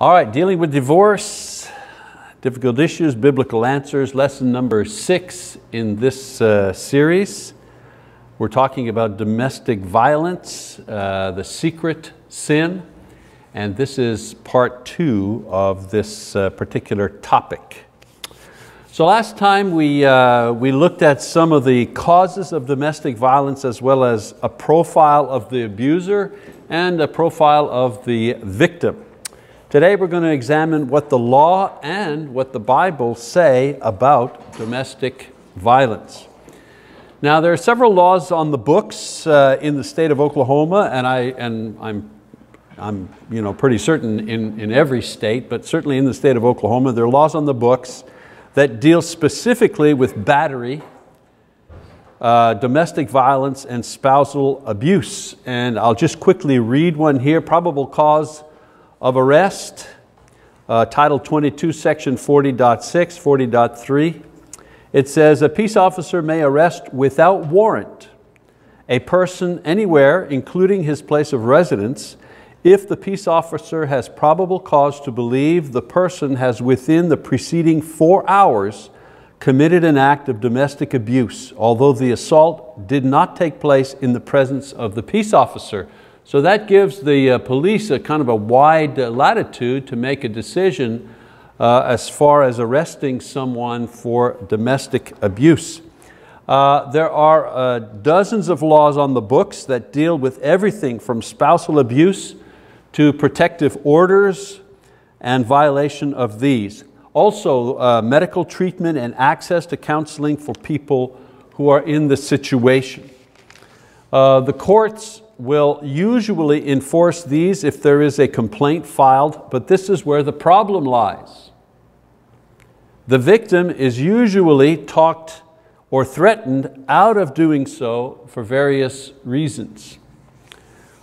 All right, dealing with divorce, difficult issues, biblical answers, lesson number six in this uh, series. We're talking about domestic violence, uh, the secret sin, and this is part two of this uh, particular topic. So last time we, uh, we looked at some of the causes of domestic violence as well as a profile of the abuser and a profile of the victim. Today we're going to examine what the law and what the Bible say about domestic violence. Now there are several laws on the books uh, in the state of Oklahoma and, I, and I'm, I'm you know, pretty certain in, in every state, but certainly in the state of Oklahoma, there are laws on the books that deal specifically with battery, uh, domestic violence and spousal abuse. And I'll just quickly read one here, probable cause of arrest, uh, Title 22, Section 40.6, 40.3. It says, a peace officer may arrest without warrant a person anywhere, including his place of residence, if the peace officer has probable cause to believe the person has within the preceding four hours committed an act of domestic abuse, although the assault did not take place in the presence of the peace officer. So that gives the uh, police a kind of a wide uh, latitude to make a decision uh, as far as arresting someone for domestic abuse. Uh, there are uh, dozens of laws on the books that deal with everything from spousal abuse to protective orders and violation of these. Also, uh, medical treatment and access to counseling for people who are in the situation. the courts will usually enforce these if there is a complaint filed, but this is where the problem lies. The victim is usually talked or threatened out of doing so for various reasons.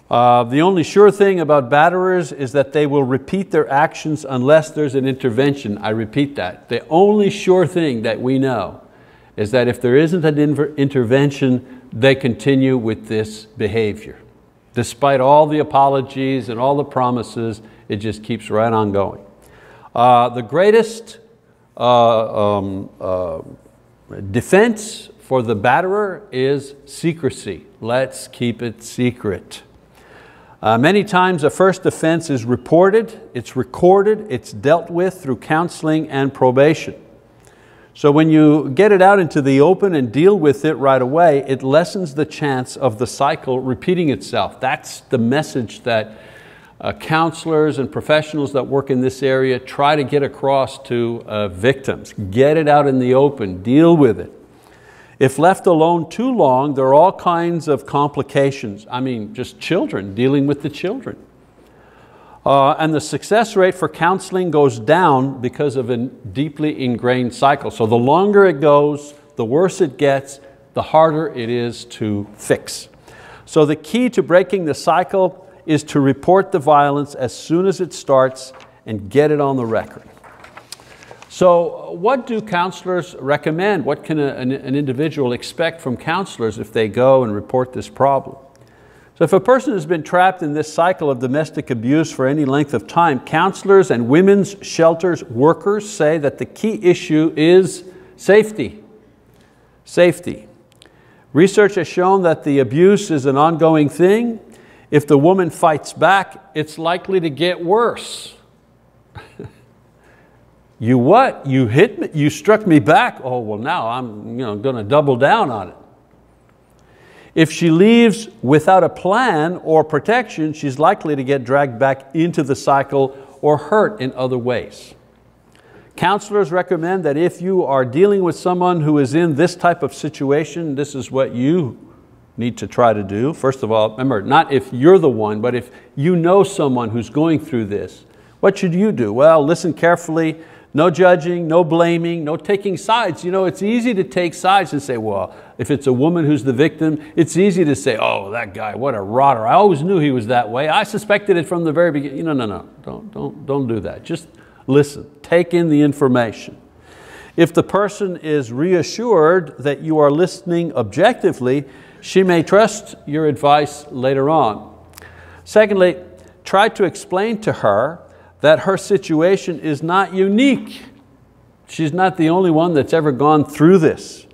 Uh, the only sure thing about batterers is that they will repeat their actions unless there's an intervention. I repeat that. The only sure thing that we know is that if there isn't an intervention, they continue with this behavior. Despite all the apologies and all the promises, it just keeps right on going. Uh, the greatest uh, um, uh, defense for the batterer is secrecy. Let's keep it secret. Uh, many times a first offense is reported, it's recorded, it's dealt with through counseling and probation. So when you get it out into the open and deal with it right away, it lessens the chance of the cycle repeating itself. That's the message that uh, counselors and professionals that work in this area try to get across to uh, victims. Get it out in the open, deal with it. If left alone too long, there are all kinds of complications. I mean, just children, dealing with the children. Uh, and the success rate for counseling goes down because of a deeply ingrained cycle. So the longer it goes, the worse it gets, the harder it is to fix. So the key to breaking the cycle is to report the violence as soon as it starts and get it on the record. So what do counselors recommend? What can a, an, an individual expect from counselors if they go and report this problem? So if a person has been trapped in this cycle of domestic abuse for any length of time, counselors and women's shelters workers say that the key issue is safety. Safety. Research has shown that the abuse is an ongoing thing. If the woman fights back, it's likely to get worse. you what? You hit me? You struck me back? Oh, well now I'm you know, going to double down on it. If she leaves without a plan or protection, she's likely to get dragged back into the cycle or hurt in other ways. Counselors recommend that if you are dealing with someone who is in this type of situation, this is what you need to try to do. First of all, remember, not if you're the one, but if you know someone who's going through this, what should you do? Well, listen carefully, no judging, no blaming, no taking sides. You know, it's easy to take sides and say, well, if it's a woman who's the victim, it's easy to say, oh, that guy, what a rotter. I always knew he was that way. I suspected it from the very beginning. No, no, no, don't, don't, don't do that. Just listen, take in the information. If the person is reassured that you are listening objectively, she may trust your advice later on. Secondly, try to explain to her that her situation is not unique. She's not the only one that's ever gone through this.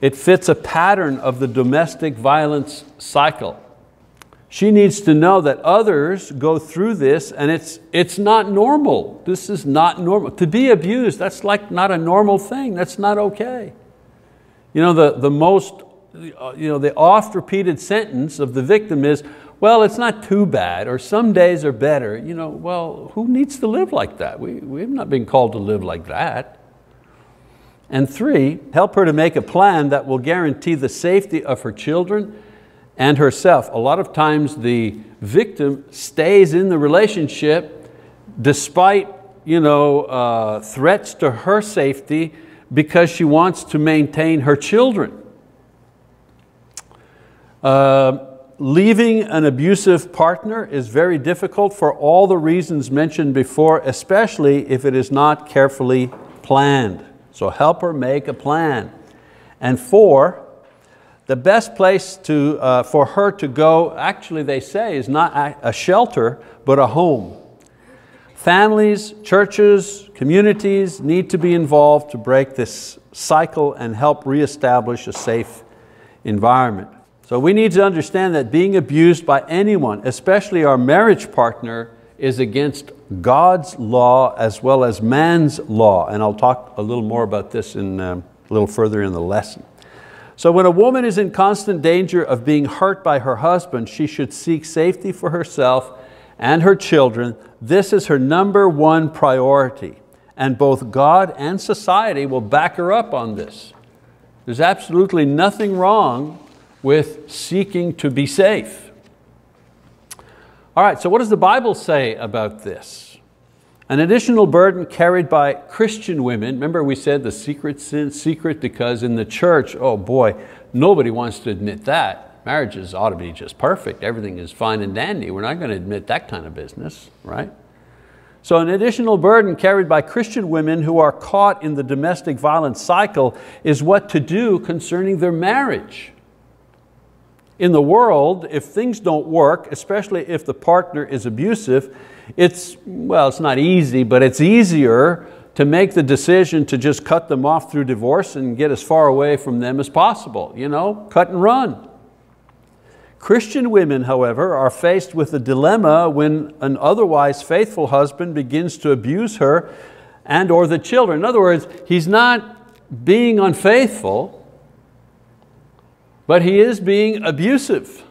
It fits a pattern of the domestic violence cycle. She needs to know that others go through this and it's, it's not normal. This is not normal. To be abused, that's like not a normal thing. That's not okay. You know, the, the most, you know, the oft repeated sentence of the victim is, well, it's not too bad, or some days are better. You know, well, who needs to live like that? We, we have not been called to live like that. And three, help her to make a plan that will guarantee the safety of her children and herself. A lot of times the victim stays in the relationship despite you know, uh, threats to her safety because she wants to maintain her children. Uh, leaving an abusive partner is very difficult for all the reasons mentioned before, especially if it is not carefully planned. So help her make a plan. And four, the best place to, uh, for her to go, actually they say, is not a shelter, but a home. Families, churches, communities need to be involved to break this cycle and help reestablish a safe environment. So we need to understand that being abused by anyone, especially our marriage partner, is against God's law as well as man's law. And I'll talk a little more about this in, um, a little further in the lesson. So when a woman is in constant danger of being hurt by her husband, she should seek safety for herself and her children. This is her number one priority. And both God and society will back her up on this. There's absolutely nothing wrong with seeking to be safe. All right, so what does the Bible say about this? An additional burden carried by Christian women, remember we said the secret sin, secret because in the church, oh boy, nobody wants to admit that. Marriages ought to be just perfect, everything is fine and dandy. We're not going to admit that kind of business, right? So an additional burden carried by Christian women who are caught in the domestic violence cycle is what to do concerning their marriage. In the world, if things don't work, especially if the partner is abusive, it's, well, it's not easy, but it's easier to make the decision to just cut them off through divorce and get as far away from them as possible, you know, cut and run. Christian women, however, are faced with a dilemma when an otherwise faithful husband begins to abuse her and or the children. In other words, he's not being unfaithful, but he is being abusive.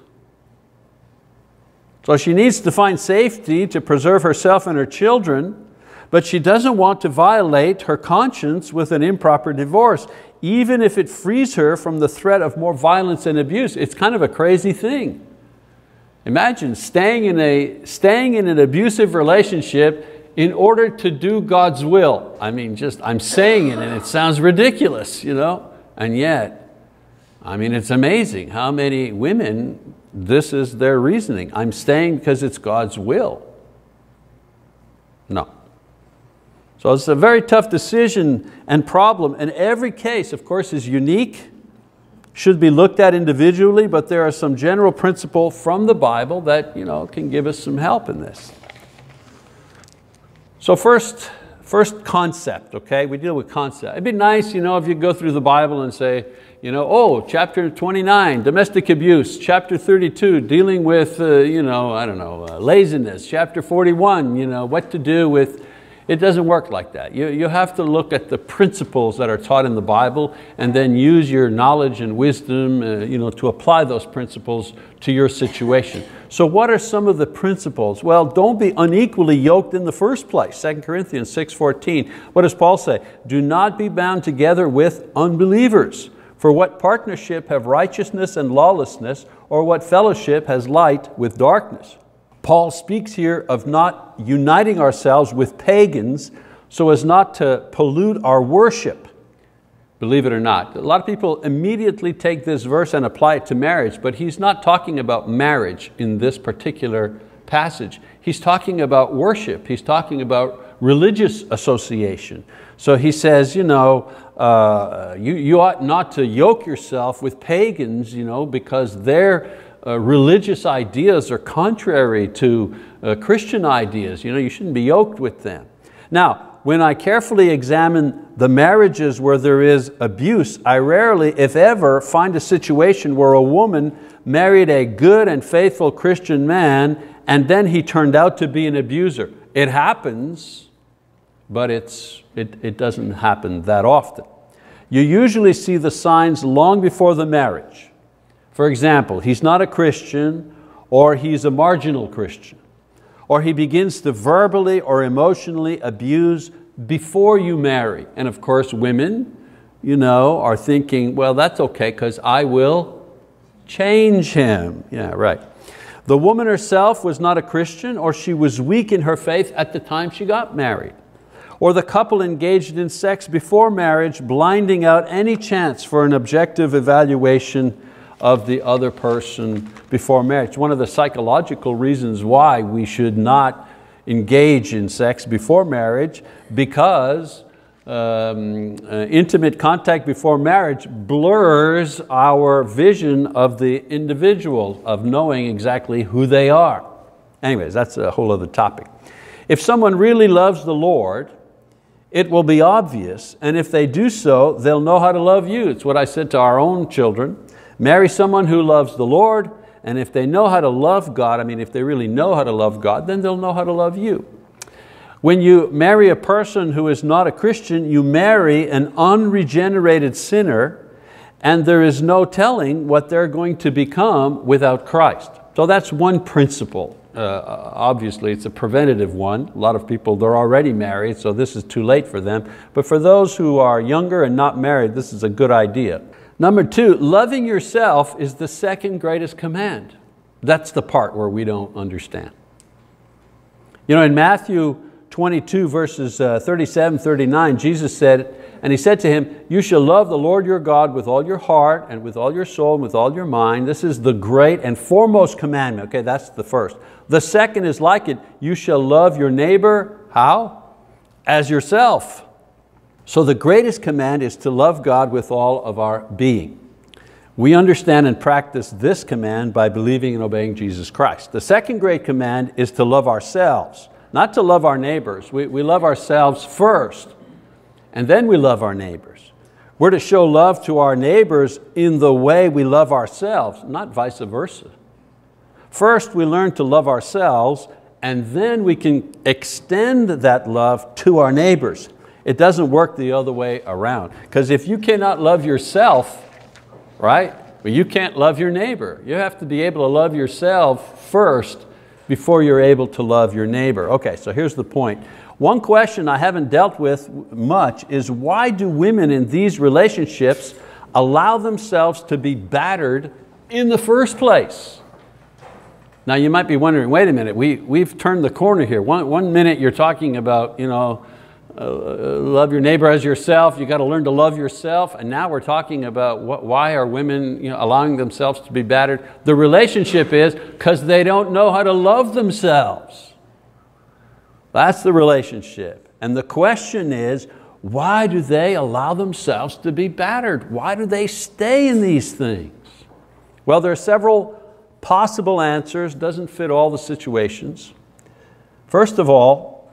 So she needs to find safety to preserve herself and her children, but she doesn't want to violate her conscience with an improper divorce, even if it frees her from the threat of more violence and abuse. It's kind of a crazy thing. Imagine staying in, a, staying in an abusive relationship in order to do God's will. I mean, just, I'm saying it and it sounds ridiculous, you know? And yet, I mean, it's amazing how many women this is their reasoning. I'm staying because it's God's will. No. So it's a very tough decision and problem, and every case, of course, is unique, should be looked at individually, but there are some general principles from the Bible that you know, can give us some help in this. So first, first concept, okay? We deal with concept. It'd be nice you know, if you go through the Bible and say, you know, oh, chapter 29, domestic abuse. Chapter 32, dealing with, uh, you know, I don't know, uh, laziness. Chapter 41, you know, what to do with, it doesn't work like that. You, you have to look at the principles that are taught in the Bible and then use your knowledge and wisdom uh, you know, to apply those principles to your situation. So what are some of the principles? Well, don't be unequally yoked in the first place. 2 Corinthians 6.14. What does Paul say? Do not be bound together with unbelievers. For what partnership have righteousness and lawlessness, or what fellowship has light with darkness? Paul speaks here of not uniting ourselves with pagans so as not to pollute our worship. Believe it or not. A lot of people immediately take this verse and apply it to marriage, but he's not talking about marriage in this particular passage. He's talking about worship. He's talking about religious association. So he says, you know, uh, you, you ought not to yoke yourself with pagans you know, because their uh, religious ideas are contrary to uh, Christian ideas. You know, you shouldn't be yoked with them. Now, when I carefully examine the marriages where there is abuse, I rarely, if ever, find a situation where a woman married a good and faithful Christian man and then he turned out to be an abuser. It happens, but it's, it, it doesn't happen that often. You usually see the signs long before the marriage. For example, he's not a Christian or he's a marginal Christian or he begins to verbally or emotionally abuse before you marry. And of course women you know, are thinking, well that's okay because I will change him. Yeah, right. The woman herself was not a Christian or she was weak in her faith at the time she got married. Or the couple engaged in sex before marriage, blinding out any chance for an objective evaluation of the other person before marriage. One of the psychological reasons why we should not engage in sex before marriage because um, uh, intimate contact before marriage blurs our vision of the individual, of knowing exactly who they are. Anyways, that's a whole other topic. If someone really loves the Lord, it will be obvious, and if they do so, they'll know how to love you. It's what I said to our own children. Marry someone who loves the Lord, and if they know how to love God, I mean, if they really know how to love God, then they'll know how to love you. When you marry a person who is not a Christian, you marry an unregenerated sinner, and there is no telling what they're going to become without Christ. So that's one principle. Uh, obviously, it's a preventative one. A lot of people, they're already married, so this is too late for them. But for those who are younger and not married, this is a good idea. Number two, loving yourself is the second greatest command. That's the part where we don't understand. You know, in Matthew 22 verses uh, 37, 39, Jesus said, and he said to him, you shall love the Lord your God with all your heart and with all your soul and with all your mind. This is the great and foremost commandment. Okay, that's the first. The second is like it, you shall love your neighbor, how? As yourself. So the greatest command is to love God with all of our being. We understand and practice this command by believing and obeying Jesus Christ. The second great command is to love ourselves, not to love our neighbors. We, we love ourselves first, and then we love our neighbors. We're to show love to our neighbors in the way we love ourselves, not vice versa. First, we learn to love ourselves, and then we can extend that love to our neighbors. It doesn't work the other way around. Because if you cannot love yourself, right, well, you can't love your neighbor. You have to be able to love yourself first before you're able to love your neighbor. Okay, so here's the point. One question I haven't dealt with much is why do women in these relationships allow themselves to be battered in the first place? Now you might be wondering, wait a minute, we, we've turned the corner here. One, one minute you're talking about you know, uh, love your neighbor as yourself, you got to learn to love yourself. And now we're talking about what, why are women you know, allowing themselves to be battered. The relationship is because they don't know how to love themselves. That's the relationship. And the question is, why do they allow themselves to be battered? Why do they stay in these things? Well, there are several possible answers, doesn't fit all the situations. First of all,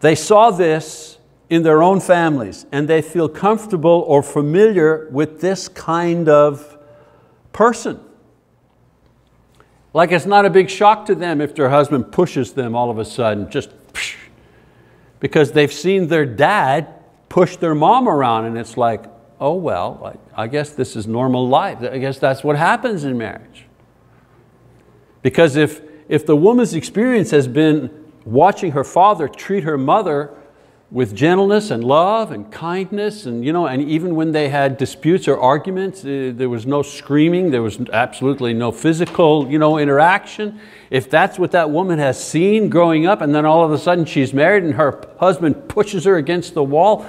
they saw this in their own families and they feel comfortable or familiar with this kind of person. Like it's not a big shock to them if their husband pushes them all of a sudden, just because they've seen their dad push their mom around and it's like, oh well, I guess this is normal life. I guess that's what happens in marriage. Because if, if the woman's experience has been watching her father treat her mother with gentleness and love and kindness and, you know, and even when they had disputes or arguments, uh, there was no screaming, there was absolutely no physical you know, interaction. If that's what that woman has seen growing up and then all of a sudden she's married and her husband pushes her against the wall,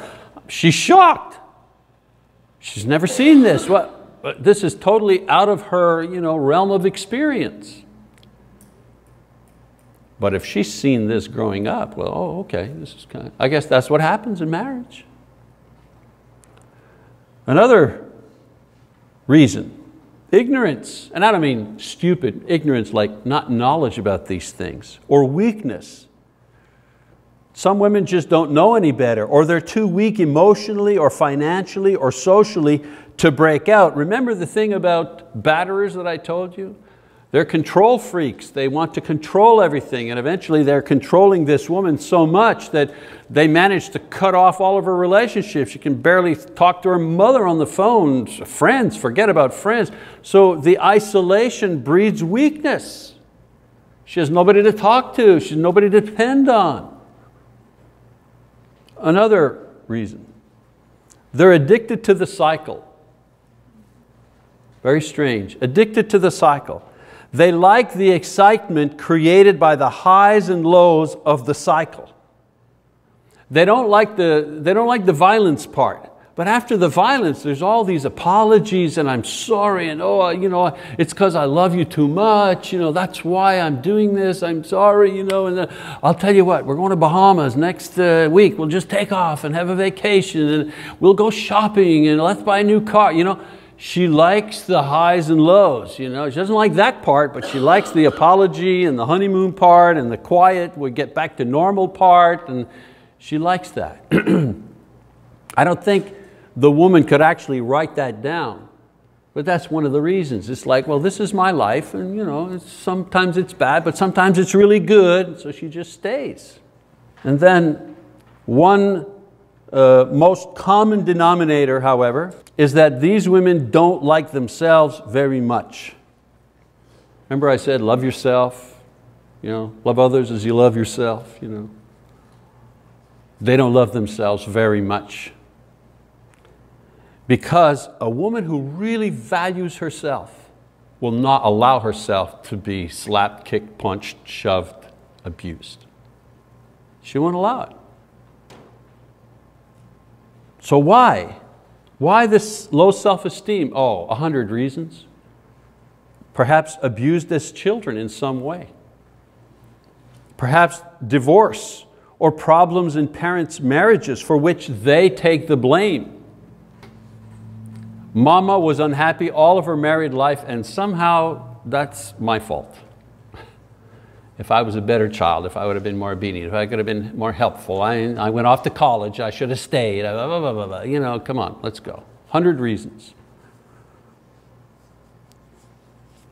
she's shocked. She's never seen this. What, this is totally out of her you know, realm of experience. But if she's seen this growing up, well, oh, okay, this is kind of, I guess that's what happens in marriage. Another reason Ignorance, and I don't mean stupid, ignorance like not knowledge about these things, or weakness. Some women just don't know any better, or they're too weak emotionally or financially or socially to break out. Remember the thing about batterers that I told you? They're control freaks. They want to control everything and eventually they're controlling this woman so much that they manage to cut off all of her relationships. She can barely talk to her mother on the phone, friends, forget about friends. So the isolation breeds weakness. She has nobody to talk to, she has nobody to depend on. Another reason, they're addicted to the cycle. Very strange, addicted to the cycle. They like the excitement created by the highs and lows of the cycle. They don't like the, they don't like the violence part. But after the violence, there's all these apologies and I'm sorry and oh, you know, it's because I love you too much, you know, that's why I'm doing this, I'm sorry, you know, and uh, I'll tell you what, we're going to Bahamas next uh, week, we'll just take off and have a vacation and we'll go shopping and let's buy a new car, you know she likes the highs and lows. You know? She doesn't like that part, but she likes the apology and the honeymoon part and the quiet, we get back to normal part, and she likes that. I don't think the woman could actually write that down, but that's one of the reasons. It's like, well, this is my life, and you know, it's, sometimes it's bad, but sometimes it's really good, so she just stays. And then one uh, most common denominator, however, is that these women don't like themselves very much. Remember I said, love yourself, you know, love others as you love yourself, you know. They don't love themselves very much. Because a woman who really values herself will not allow herself to be slapped, kicked, punched, shoved, abused. She won't allow it. So why? Why this low self-esteem? Oh, a hundred reasons. Perhaps abused as children in some way. Perhaps divorce or problems in parents' marriages for which they take the blame. Mama was unhappy all of her married life and somehow that's my fault if I was a better child, if I would have been more obedient, if I could have been more helpful. I, I went off to college, I should have stayed, blah, blah, blah, blah, you know, come on, let's go. 100 reasons.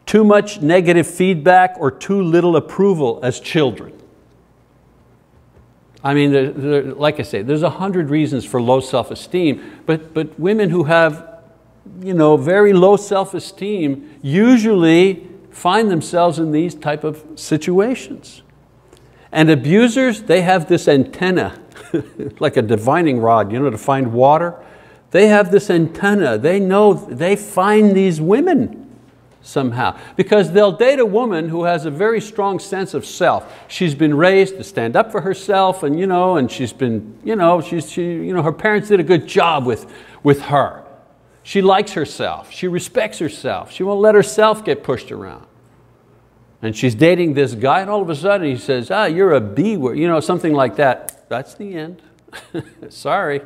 Too much negative feedback or too little approval as children. I mean, there, there, like I say, there's a hundred reasons for low self-esteem, but, but women who have you know, very low self-esteem usually find themselves in these type of situations. And abusers, they have this antenna, like a divining rod, you know, to find water. They have this antenna. They know, they find these women somehow. Because they'll date a woman who has a very strong sense of self. She's been raised to stand up for herself and, you know, and she's been, you know, she's, she, you know, her parents did a good job with, with her. She likes herself. She respects herself. She won't let herself get pushed around. And she's dating this guy, and all of a sudden he says, ah, you're a B word, you know, something like that. That's the end. Sorry.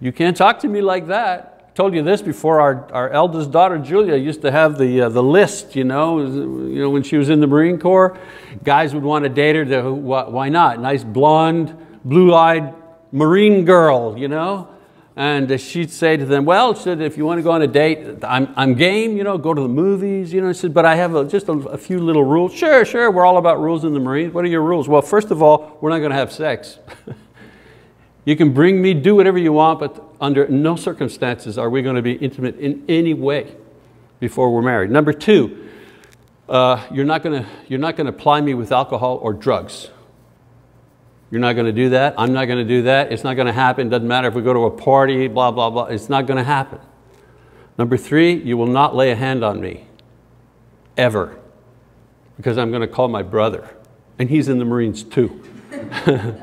You can't talk to me like that. I told you this before, our, our eldest daughter, Julia, used to have the, uh, the list, you know, you know, when she was in the Marine Corps. Guys would want to date her, to, why not? Nice blonde, blue-eyed Marine girl, you know? And she'd say to them, well, said, if you want to go on a date, I'm, I'm game, you know, go to the movies, you know. She said, but I have a, just a, a, few little rules. Sure, sure, we're all about rules in the Marines. What are your rules? Well, first of all, we're not going to have sex. you can bring me, do whatever you want, but under no circumstances are we going to be intimate in any way before we're married. Number two, uh, you're not going to, you're not going to ply me with alcohol or drugs. You're not going to do that. I'm not going to do that. It's not going to happen. Doesn't matter if we go to a party, blah, blah, blah. It's not going to happen. Number three, you will not lay a hand on me, ever, because I'm going to call my brother, and he's in the Marines too.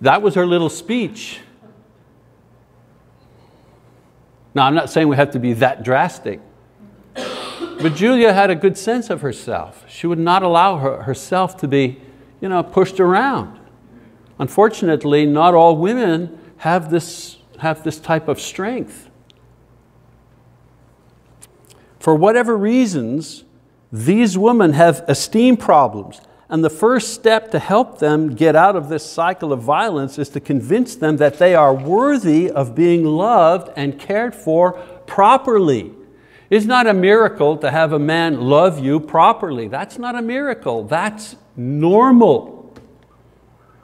that was her little speech. Now, I'm not saying we have to be that drastic, but Julia had a good sense of herself. She would not allow her, herself to be you know, pushed around. Unfortunately, not all women have this, have this type of strength. For whatever reasons, these women have esteem problems. And the first step to help them get out of this cycle of violence is to convince them that they are worthy of being loved and cared for properly. It's not a miracle to have a man love you properly. That's not a miracle, that's normal.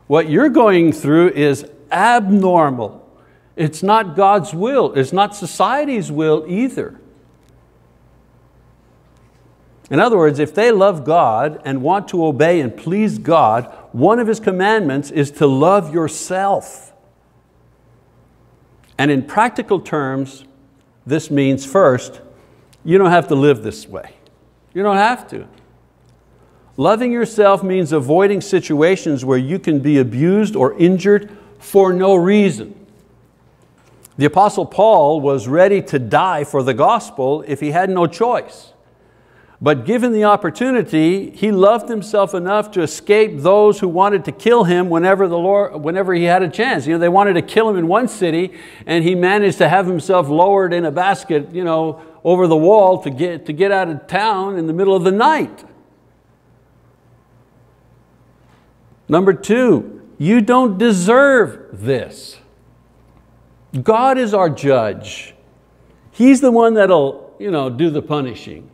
What you're going through is abnormal. It's not God's will, it's not society's will either. In other words, if they love God and want to obey and please God, one of His commandments is to love yourself. And in practical terms, this means first, you don't have to live this way. You don't have to. Loving yourself means avoiding situations where you can be abused or injured for no reason. The Apostle Paul was ready to die for the gospel if he had no choice. But given the opportunity, he loved himself enough to escape those who wanted to kill him whenever, the Lord, whenever he had a chance. You know, they wanted to kill him in one city, and he managed to have himself lowered in a basket you know, over the wall to get, to get out of town in the middle of the night. Number two, you don't deserve this. God is our judge. He's the one that'll you know, do the punishing.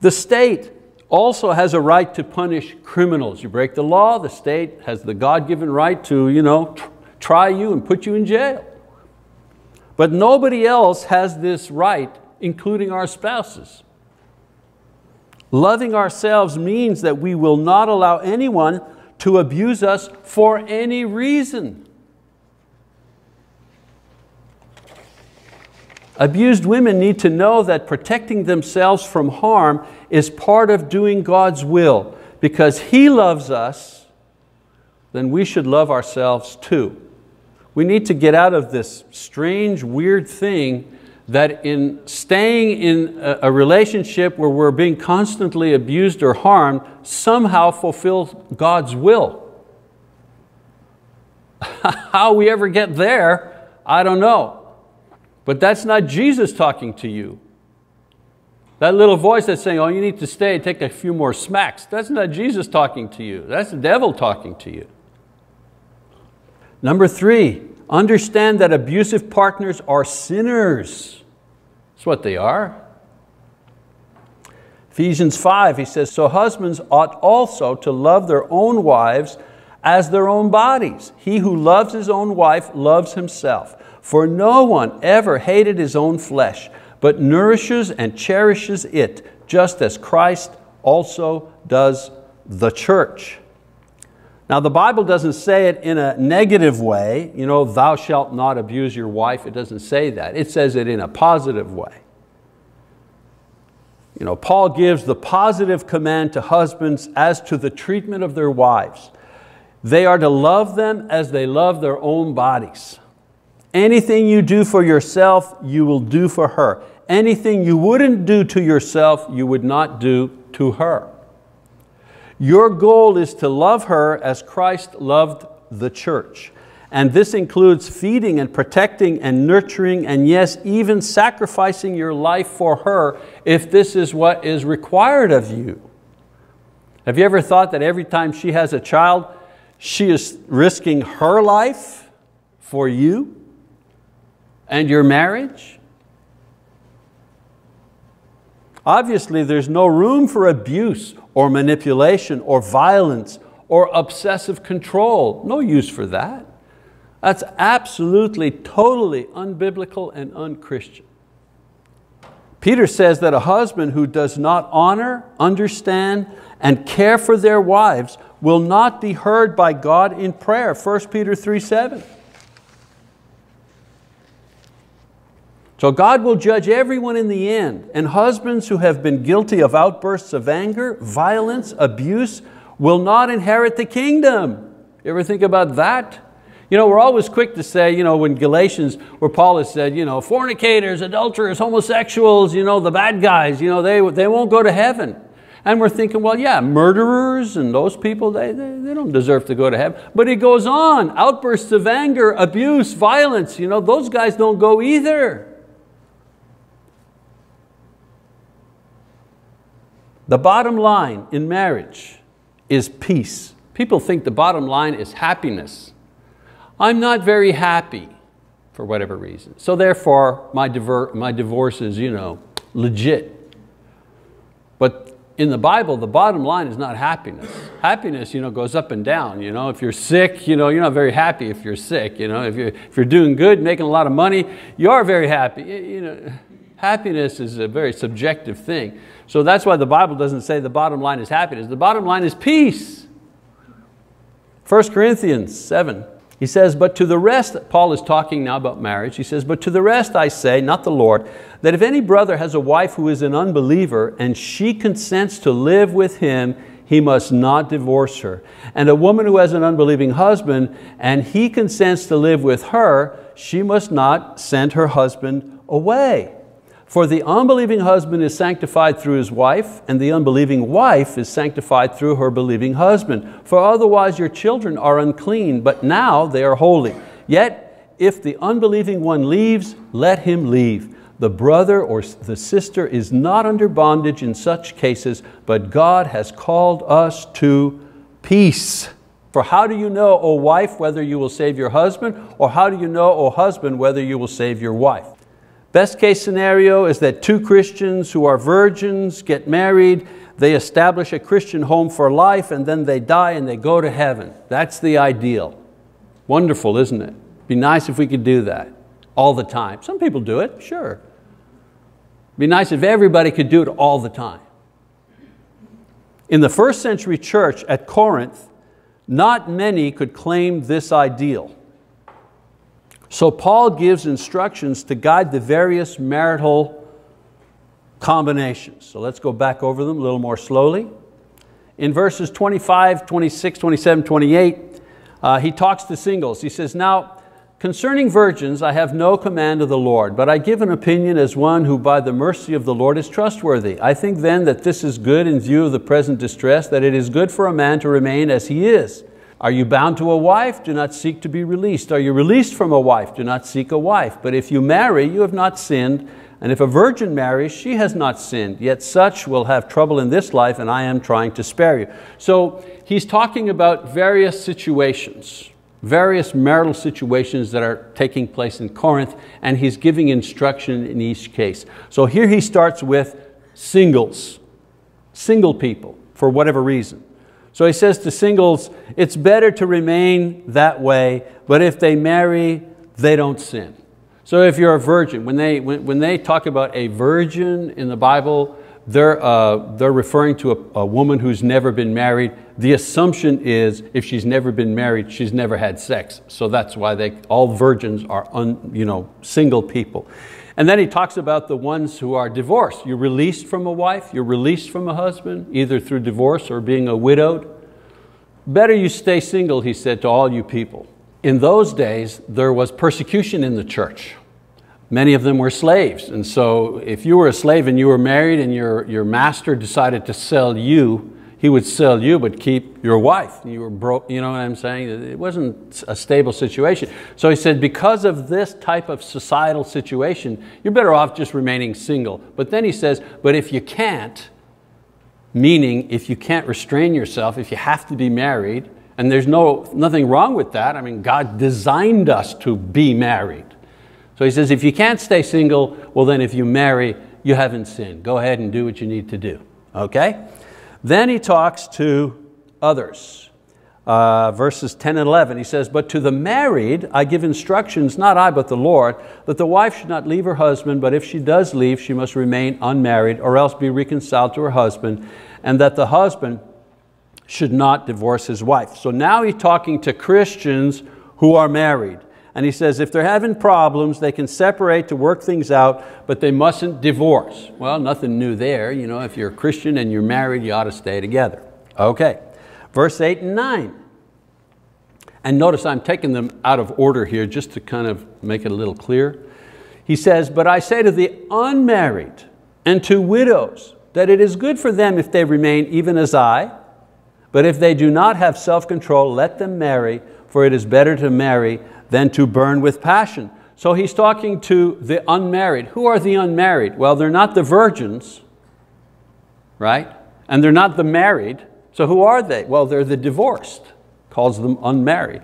The state also has a right to punish criminals. You break the law, the state has the God-given right to you know, try you and put you in jail. But nobody else has this right, including our spouses. Loving ourselves means that we will not allow anyone to abuse us for any reason. Abused women need to know that protecting themselves from harm is part of doing God's will. Because He loves us, then we should love ourselves too. We need to get out of this strange, weird thing that in staying in a relationship where we're being constantly abused or harmed somehow fulfills God's will. How we ever get there, I don't know. But that's not Jesus talking to you. That little voice that's saying, oh, you need to stay, take a few more smacks, that's not Jesus talking to you. That's the devil talking to you. Number three, understand that abusive partners are sinners. That's what they are. Ephesians 5, he says, so husbands ought also to love their own wives as their own bodies. He who loves his own wife loves himself. For no one ever hated his own flesh, but nourishes and cherishes it, just as Christ also does the church. Now the Bible doesn't say it in a negative way, you know, thou shalt not abuse your wife, it doesn't say that. It says it in a positive way. You know, Paul gives the positive command to husbands as to the treatment of their wives. They are to love them as they love their own bodies. Anything you do for yourself, you will do for her. Anything you wouldn't do to yourself, you would not do to her. Your goal is to love her as Christ loved the church. And this includes feeding and protecting and nurturing and yes, even sacrificing your life for her if this is what is required of you. Have you ever thought that every time she has a child, she is risking her life for you? and your marriage? Obviously, there's no room for abuse or manipulation or violence or obsessive control. No use for that. That's absolutely, totally unbiblical and unchristian. Peter says that a husband who does not honor, understand, and care for their wives will not be heard by God in prayer, 1 Peter 3, 7. So God will judge everyone in the end, and husbands who have been guilty of outbursts of anger, violence, abuse, will not inherit the kingdom. You ever think about that? You know, we're always quick to say, you know, when Galatians, where Paul has said, you know, fornicators, adulterers, homosexuals, you know, the bad guys, you know, they, they won't go to heaven. And we're thinking, well, yeah, murderers and those people, they, they, they don't deserve to go to heaven. But he goes on, outbursts of anger, abuse, violence, you know, those guys don't go either. The bottom line in marriage is peace. People think the bottom line is happiness. I'm not very happy for whatever reason. So therefore, my, my divorce is you know, legit. But in the Bible, the bottom line is not happiness. Happiness you know, goes up and down. You know? If you're sick, you know, you're not very happy if you're sick. You know? if, you're, if you're doing good, making a lot of money, you are very happy. You know, happiness is a very subjective thing. So that's why the Bible doesn't say the bottom line is happiness. The bottom line is peace. 1 Corinthians 7, he says, but to the rest, Paul is talking now about marriage, he says, but to the rest I say, not the Lord, that if any brother has a wife who is an unbeliever and she consents to live with him, he must not divorce her. And a woman who has an unbelieving husband and he consents to live with her, she must not send her husband away. For the unbelieving husband is sanctified through his wife, and the unbelieving wife is sanctified through her believing husband. For otherwise your children are unclean, but now they are holy. Yet if the unbelieving one leaves, let him leave. The brother or the sister is not under bondage in such cases, but God has called us to peace. For how do you know, O wife, whether you will save your husband, or how do you know, O husband, whether you will save your wife? Best case scenario is that two Christians who are virgins get married, they establish a Christian home for life, and then they die and they go to heaven. That's the ideal. Wonderful, isn't it? Be nice if we could do that all the time. Some people do it, sure. Be nice if everybody could do it all the time. In the first century church at Corinth, not many could claim this ideal. So Paul gives instructions to guide the various marital combinations. So let's go back over them a little more slowly. In verses 25, 26, 27, 28, uh, he talks to singles. He says, now, concerning virgins, I have no command of the Lord, but I give an opinion as one who by the mercy of the Lord is trustworthy. I think then that this is good in view of the present distress, that it is good for a man to remain as he is. Are you bound to a wife? Do not seek to be released. Are you released from a wife? Do not seek a wife. But if you marry, you have not sinned. And if a virgin marries, she has not sinned. Yet such will have trouble in this life, and I am trying to spare you. So he's talking about various situations, various marital situations that are taking place in Corinth, and he's giving instruction in each case. So here he starts with singles, single people, for whatever reason. So he says to singles, it's better to remain that way, but if they marry, they don't sin. So if you're a virgin, when they, when, when they talk about a virgin in the Bible, they're, uh, they're referring to a, a, woman who's never been married. The assumption is if she's never been married, she's never had sex. So that's why they, all virgins are un, you know, single people. And then he talks about the ones who are divorced. You're released from a wife, you're released from a husband, either through divorce or being a widowed. Better you stay single, he said to all you people. In those days, there was persecution in the church. Many of them were slaves. And so if you were a slave and you were married and your, your master decided to sell you, he would sell you but keep your wife. You were broke, you know what I'm saying? It wasn't a stable situation. So he said, because of this type of societal situation, you're better off just remaining single. But then he says, but if you can't, meaning if you can't restrain yourself, if you have to be married, and there's no, nothing wrong with that. I mean, God designed us to be married. So he says, if you can't stay single, well then if you marry, you haven't sinned. Go ahead and do what you need to do, okay? Then he talks to others. Uh, verses 10 and 11, he says, But to the married I give instructions, not I but the Lord, that the wife should not leave her husband, but if she does leave, she must remain unmarried or else be reconciled to her husband, and that the husband should not divorce his wife. So now he's talking to Christians who are married. And he says if they're having problems, they can separate to work things out, but they mustn't divorce. Well, nothing new there. You know, if you're a Christian and you're married, you ought to stay together. Okay, verse 8 and 9. And notice I'm taking them out of order here just to kind of make it a little clear. He says, But I say to the unmarried and to widows that it is good for them if they remain even as I, but if they do not have self control, let them marry, for it is better to marry than to burn with passion. So he's talking to the unmarried. Who are the unmarried? Well, they're not the virgins, right? And they're not the married, so who are they? Well, they're the divorced, calls them unmarried.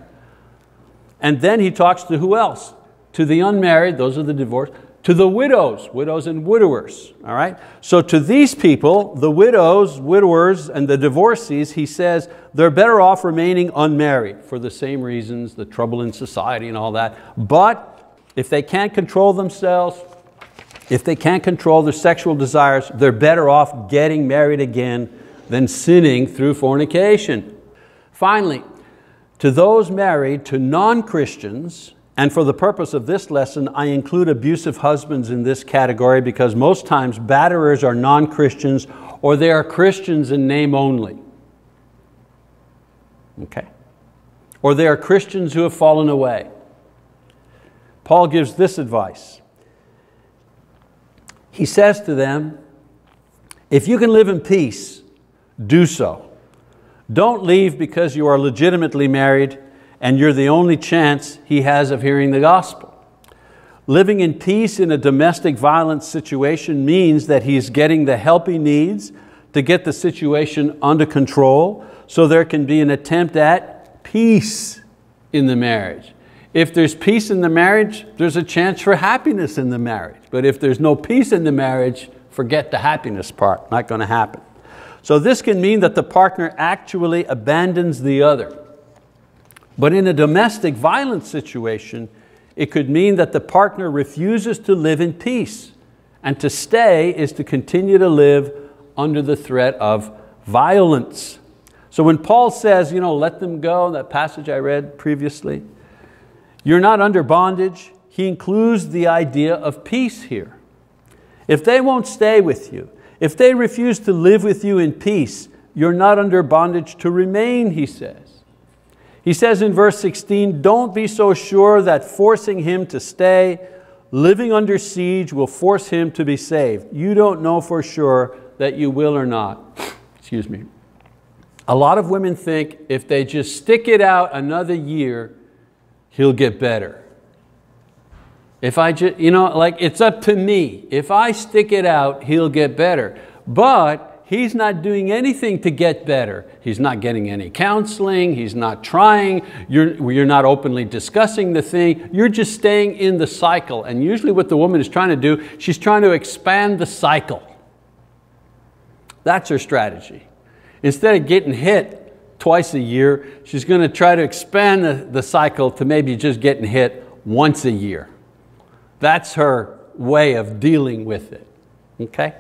And then he talks to who else? To the unmarried, those are the divorced, to the widows, widows and widowers, all right? So to these people, the widows, widowers, and the divorcees, he says they're better off remaining unmarried for the same reasons, the trouble in society and all that. But if they can't control themselves, if they can't control their sexual desires, they're better off getting married again than sinning through fornication. Finally, to those married to non-Christians, and for the purpose of this lesson, I include abusive husbands in this category because most times batterers are non-Christians or they are Christians in name only. Okay? Or they are Christians who have fallen away. Paul gives this advice. He says to them, if you can live in peace, do so. Don't leave because you are legitimately married and you're the only chance he has of hearing the gospel. Living in peace in a domestic violence situation means that he's getting the help he needs to get the situation under control so there can be an attempt at peace in the marriage. If there's peace in the marriage, there's a chance for happiness in the marriage. But if there's no peace in the marriage, forget the happiness part, not going to happen. So this can mean that the partner actually abandons the other. But in a domestic violence situation, it could mean that the partner refuses to live in peace. And to stay is to continue to live under the threat of violence. So when Paul says, you know, let them go, that passage I read previously, you're not under bondage, he includes the idea of peace here. If they won't stay with you, if they refuse to live with you in peace, you're not under bondage to remain, he says. He says in verse 16, don't be so sure that forcing him to stay, living under siege will force him to be saved. You don't know for sure that you will or not. Excuse me. A lot of women think if they just stick it out another year, he'll get better. If I just, you know, like it's up to me. If I stick it out, he'll get better. But He's not doing anything to get better. He's not getting any counseling. He's not trying. You're, you're not openly discussing the thing. You're just staying in the cycle. And usually what the woman is trying to do, she's trying to expand the cycle. That's her strategy. Instead of getting hit twice a year, she's going to try to expand the, the cycle to maybe just getting hit once a year. That's her way of dealing with it. Okay?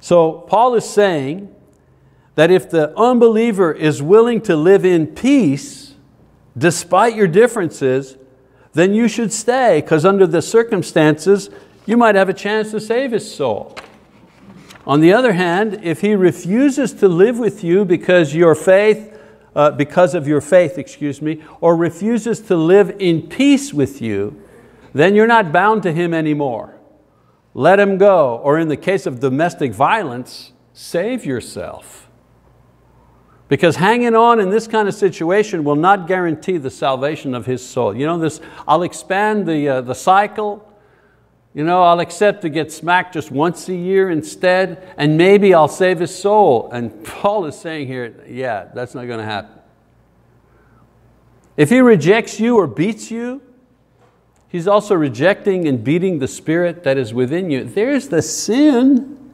So Paul is saying that if the unbeliever is willing to live in peace despite your differences, then you should stay because under the circumstances, you might have a chance to save his soul. On the other hand, if he refuses to live with you because your faith, uh, because of your faith, excuse me, or refuses to live in peace with you, then you're not bound to him anymore let him go. Or in the case of domestic violence, save yourself. Because hanging on in this kind of situation will not guarantee the salvation of his soul. You know this, I'll expand the, uh, the cycle, you know, I'll accept to get smacked just once a year instead, and maybe I'll save his soul. And Paul is saying here, yeah, that's not going to happen. If he rejects you or beats you, He's also rejecting and beating the spirit that is within you. There's the sin.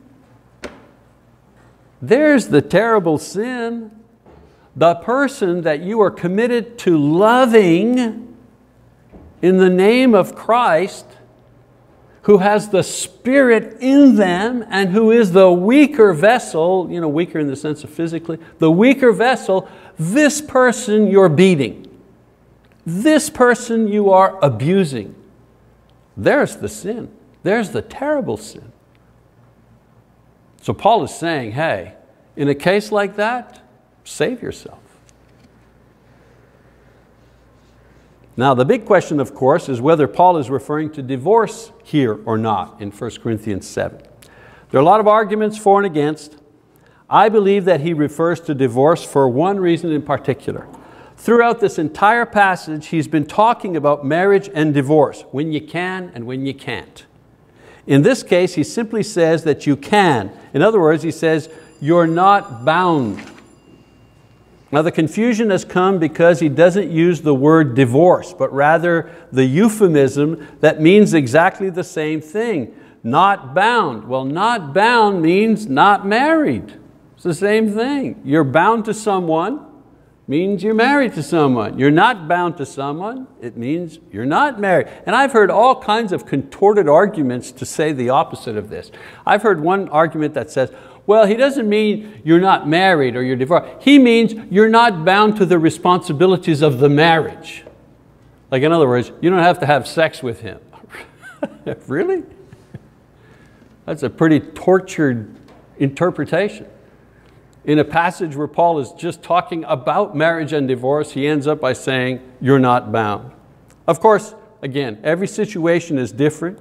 There's the terrible sin. The person that you are committed to loving in the name of Christ, who has the Spirit in them and who is the weaker vessel, you know, weaker in the sense of physically, the weaker vessel, this person you're beating. This person you are abusing. There's the sin. There's the terrible sin. So Paul is saying, hey, in a case like that, save yourself. Now the big question, of course, is whether Paul is referring to divorce here or not in 1 Corinthians 7. There are a lot of arguments for and against. I believe that he refers to divorce for one reason in particular. Throughout this entire passage, he's been talking about marriage and divorce, when you can and when you can't. In this case, he simply says that you can. In other words, he says, you're not bound. Now the confusion has come because he doesn't use the word divorce, but rather the euphemism that means exactly the same thing, not bound. Well, not bound means not married. It's the same thing. You're bound to someone, means you're married to someone. You're not bound to someone, it means you're not married. And I've heard all kinds of contorted arguments to say the opposite of this. I've heard one argument that says, well, he doesn't mean you're not married or you're divorced. He means you're not bound to the responsibilities of the marriage. Like in other words, you don't have to have sex with him. really? That's a pretty tortured interpretation. In a passage where Paul is just talking about marriage and divorce, he ends up by saying, you're not bound. Of course, again, every situation is different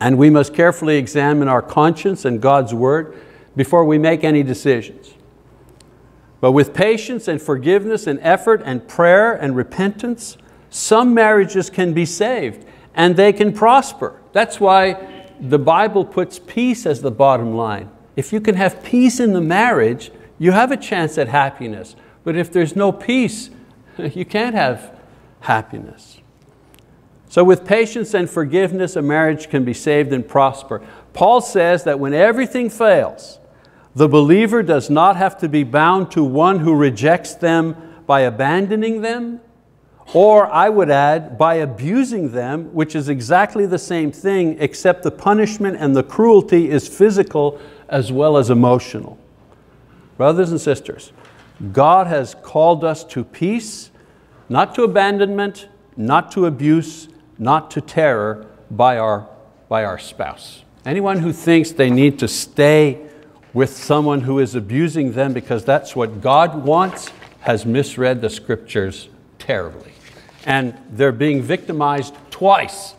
and we must carefully examine our conscience and God's word before we make any decisions. But with patience and forgiveness and effort and prayer and repentance, some marriages can be saved and they can prosper. That's why the Bible puts peace as the bottom line. If you can have peace in the marriage, you have a chance at happiness. But if there's no peace, you can't have happiness. So with patience and forgiveness, a marriage can be saved and prosper. Paul says that when everything fails, the believer does not have to be bound to one who rejects them by abandoning them, or I would add, by abusing them, which is exactly the same thing, except the punishment and the cruelty is physical as well as emotional. Brothers and sisters, God has called us to peace, not to abandonment, not to abuse, not to terror by our, by our spouse. Anyone who thinks they need to stay with someone who is abusing them because that's what God wants has misread the scriptures terribly. And they're being victimized twice.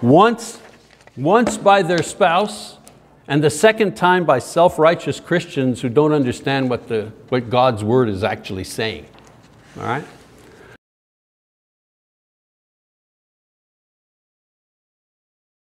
Once, once by their spouse, and the second time by self-righteous Christians who don't understand what, the, what God's word is actually saying. All right?